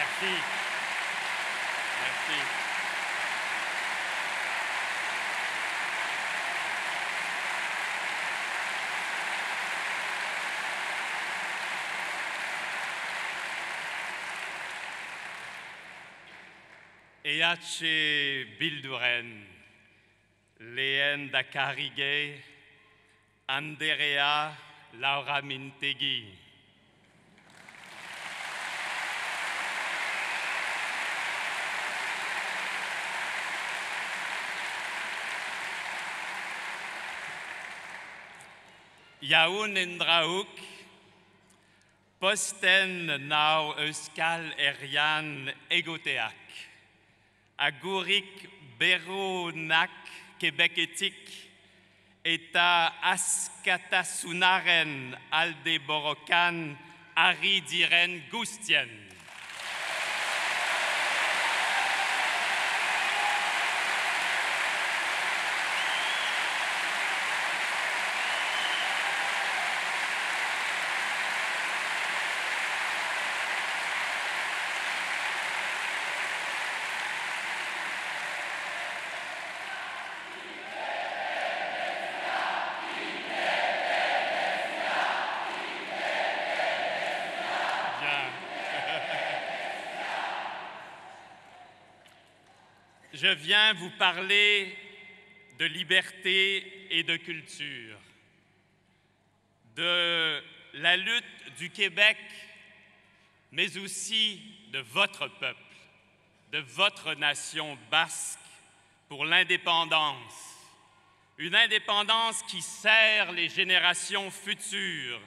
Merci. Merci. Eace Bilduren, Leen Dakarige, Andrea Laura Mintegi. Yaoun Indraouk, Posten Nau Euskal Erian Egoteak, Agourik Beronak Québécetique, Eta Askatasunaren Aldeborokan Aridiren Gustien. Bien. Je viens vous parler de liberté et de culture, de la lutte du Québec, mais aussi de votre peuple, de votre nation basque pour l'indépendance. Une indépendance qui sert les générations futures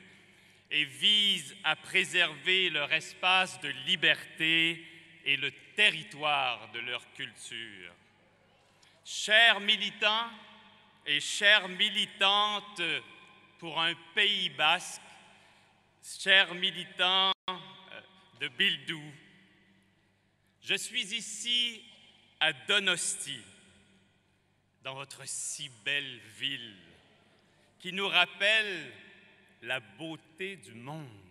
et vise à préserver leur espace de liberté et le territoire de leur culture. Chers militants et chères militantes pour un pays basque, chers militants euh, de Bildou, je suis ici à Donosti, dans votre si belle ville, qui nous rappelle la beauté du monde.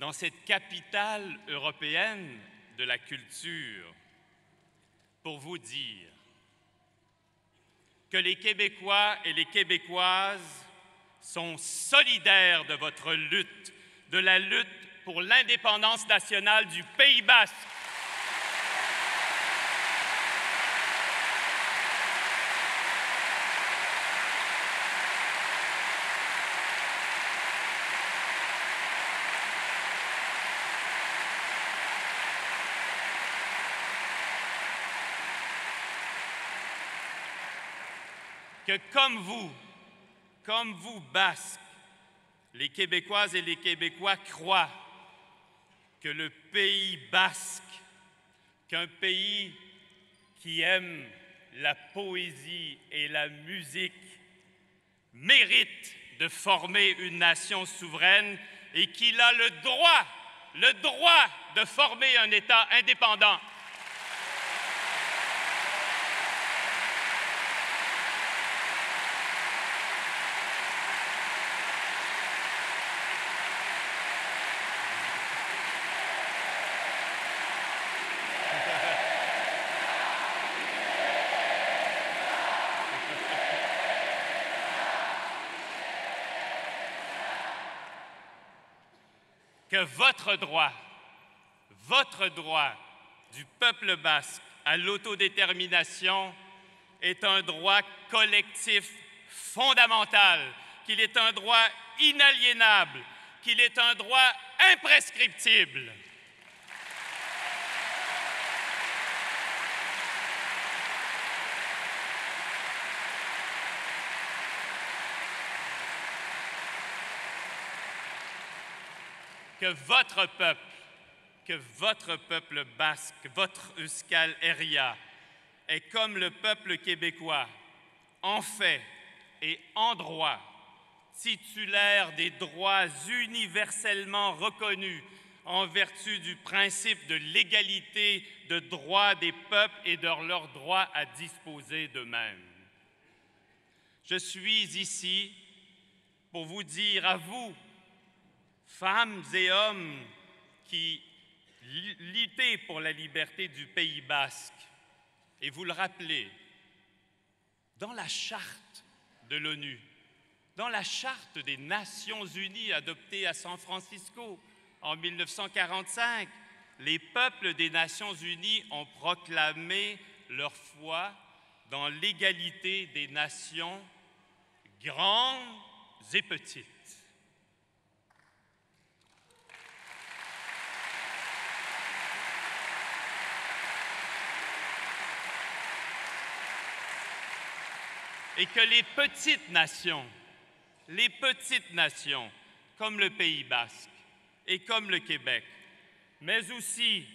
Dans cette capitale européenne de la culture, pour vous dire que les Québécois et les Québécoises sont solidaires de votre lutte, de la lutte pour l'indépendance nationale du Pays basque. Que comme vous, comme vous, Basques, les Québécoises et les Québécois croient que le pays basque, qu'un pays qui aime la poésie et la musique, mérite de former une nation souveraine et qu'il a le droit, le droit de former un État indépendant. Que votre droit, votre droit du peuple basque à l'autodétermination est un droit collectif fondamental, qu'il est un droit inaliénable, qu'il est un droit imprescriptible. Que votre peuple, que votre peuple basque, votre Euskal Heria, est comme le peuple québécois, en fait et en droit, titulaire des droits universellement reconnus en vertu du principe de l'égalité de droits des peuples et de leur droit à disposer d'eux-mêmes. Je suis ici pour vous dire à vous, femmes et hommes qui lutter pour la liberté du Pays basque. Et vous le rappelez, dans la charte de l'ONU, dans la charte des Nations Unies adoptée à San Francisco en 1945, les peuples des Nations Unies ont proclamé leur foi dans l'égalité des nations grandes et petites. Et que les petites nations, les petites nations, comme le Pays basque et comme le Québec, mais aussi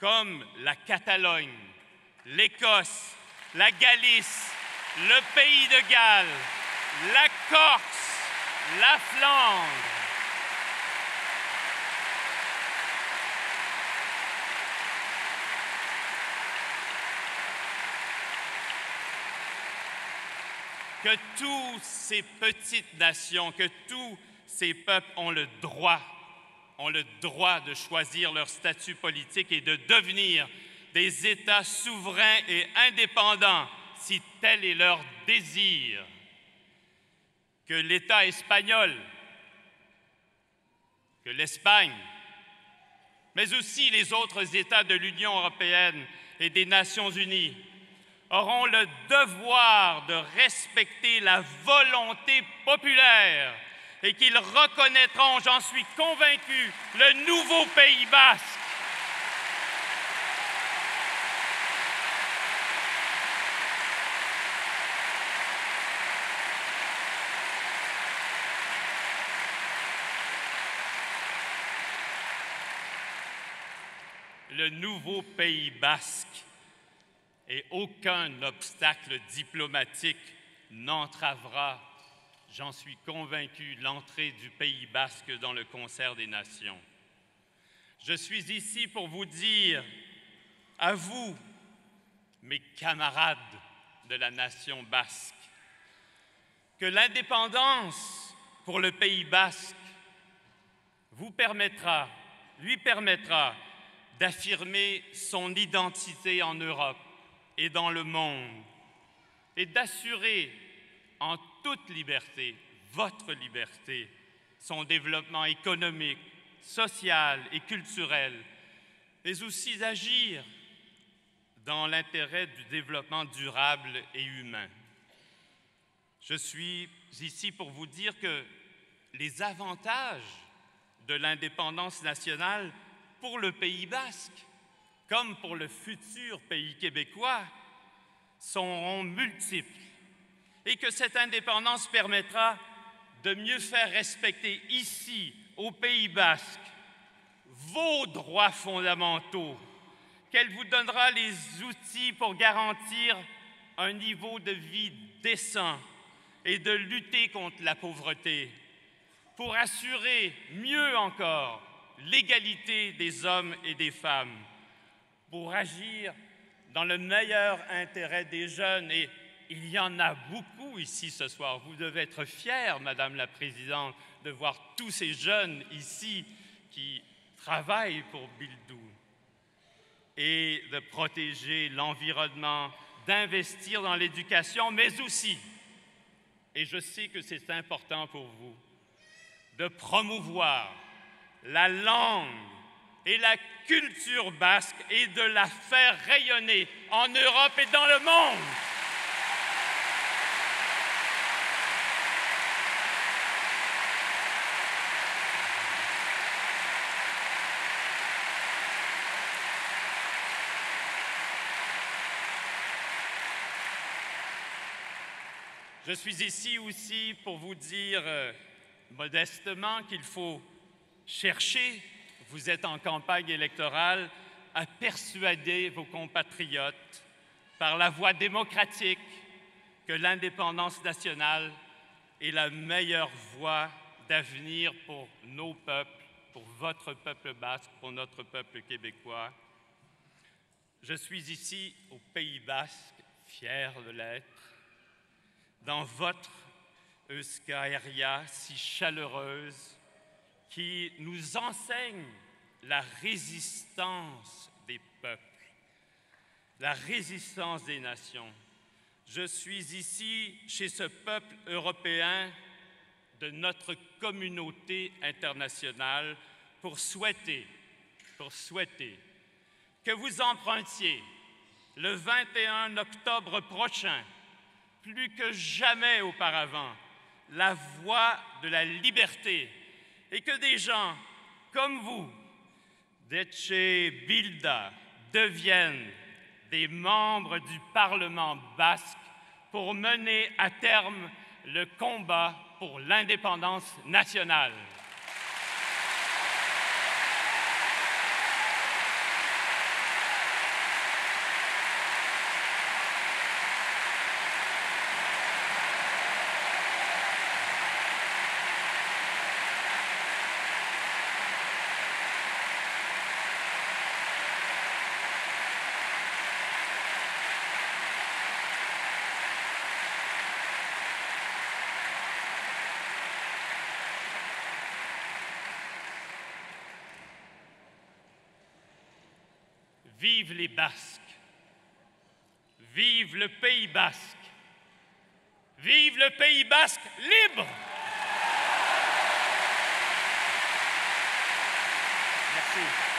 comme la Catalogne, l'Écosse, la Galice, le Pays de Galles, la Corse, la Flandre. Que tous ces petites nations, que tous ces peuples ont le droit, ont le droit de choisir leur statut politique et de devenir des États souverains et indépendants, si tel est leur désir, que l'État espagnol, que l'Espagne, mais aussi les autres États de l'Union européenne et des Nations unies auront le devoir de respecter la volonté populaire et qu'ils reconnaîtront, j'en suis convaincu, le nouveau Pays basque. Le nouveau Pays basque et aucun obstacle diplomatique n'entravera, j'en suis convaincu, l'entrée du Pays basque dans le concert des nations. Je suis ici pour vous dire, à vous, mes camarades de la nation basque, que l'indépendance pour le Pays basque vous permettra, lui permettra d'affirmer son identité en Europe et dans le monde et d'assurer en toute liberté, votre liberté, son développement économique, social et culturel, mais aussi d'agir dans l'intérêt du développement durable et humain. Je suis ici pour vous dire que les avantages de l'indépendance nationale pour le Pays basque, comme pour le futur pays québécois, seront multiples et que cette indépendance permettra de mieux faire respecter ici, au Pays basque, vos droits fondamentaux, qu'elle vous donnera les outils pour garantir un niveau de vie décent et de lutter contre la pauvreté, pour assurer mieux encore l'égalité des hommes et des femmes, pour agir dans le meilleur intérêt des jeunes. Et il y en a beaucoup ici ce soir. Vous devez être fiers, Madame la Présidente, de voir tous ces jeunes ici qui travaillent pour Bildou et de protéger l'environnement, d'investir dans l'éducation, mais aussi, et je sais que c'est important pour vous, de promouvoir la langue et la culture basque et de la faire rayonner en Europe et dans le monde. Je suis ici aussi pour vous dire euh, modestement qu'il faut chercher, vous êtes en campagne électorale, à persuader vos compatriotes par la voie démocratique que l'indépendance nationale est la meilleure voie d'avenir pour nos peuples, pour votre peuple basque, pour notre peuple québécois. Je suis ici au Pays basque, fier de l'être, dans votre Euskaria si chaleureuse qui nous enseigne la résistance des peuples, la résistance des nations. Je suis ici chez ce peuple européen de notre communauté internationale pour souhaiter, pour souhaiter que vous empruntiez le 21 octobre prochain, plus que jamais auparavant, la voie de la liberté et que des gens comme vous, Deche Bilda, deviennent des membres du Parlement basque pour mener à terme le combat pour l'indépendance nationale. Vive les Basques. Vive le Pays basque. Vive le Pays basque libre. Merci.